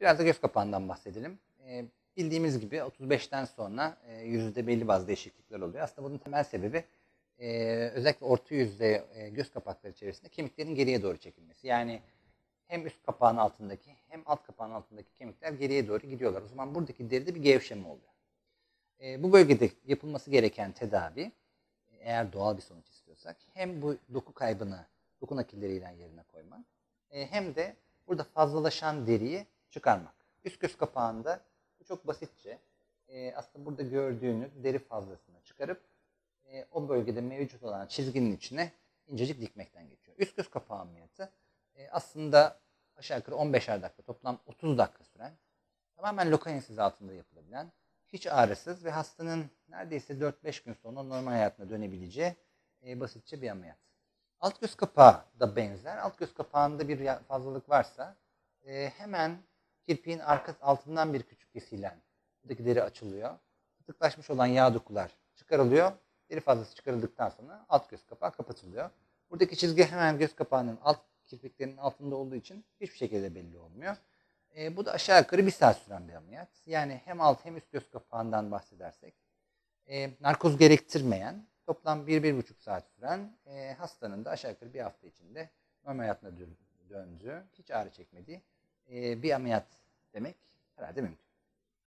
biraz da göz kapağından bahsedelim. E, bildiğimiz gibi 35'ten sonra e, yüzde belli bazı değişiklikler oluyor. Aslında bunun temel sebebi e, özellikle orta yüzde e, göz kapakları içerisinde kemiklerin geriye doğru çekilmesi. Yani hem üst kapağın altındaki hem alt kapağın altındaki kemikler geriye doğru gidiyorlar. O zaman buradaki deride bir gevşeme oluyor. E, bu bölgede yapılması gereken tedavi eğer doğal bir sonuç istiyorsak hem bu doku kaybını doku nakilleriyle yerine koymak e, hem de burada fazlalaşan deriyi çıkarmak. Üst göz kapağında çok basitçe e, aslında burada gördüğünüz deri fazlasını çıkarıp e, o bölgede mevcut olan çizginin içine incecik dikmekten geçiyor. Üst göz kapağı ameliyatı e, aslında aşağı yukarı 15'er dakika toplam 30 dakika süren tamamen lokal anestezi altında yapılabilen hiç ağrısız ve hastanın neredeyse 4-5 gün sonra normal hayatına dönebileceği e, basitçe bir ameliyat. Alt göz kapağı da benzer. Alt göz kapağında bir fazlalık varsa e, hemen kirpiğin arka altından bir küçük kesilen buradaki deri açılıyor. Fıtıklaşmış olan yağ dokular çıkarılıyor. Deri fazlası çıkarıldıktan sonra alt göz kapağı kapatılıyor. Buradaki çizgi hemen göz kapağının alt kirpiklerinin altında olduğu için hiçbir şekilde belli olmuyor. E, bu da aşağı yukarı bir saat süren bir ameliyat. Yani hem alt hem üst göz kapağından bahsedersek e, narkoz gerektirmeyen toplam 1-1,5 saat süren e, hastanın da aşağı yukarı bir hafta içinde normal hayatına döndüğü, hiç ağrı çekmediği e, bir ameliyat demek herhalde mümkün.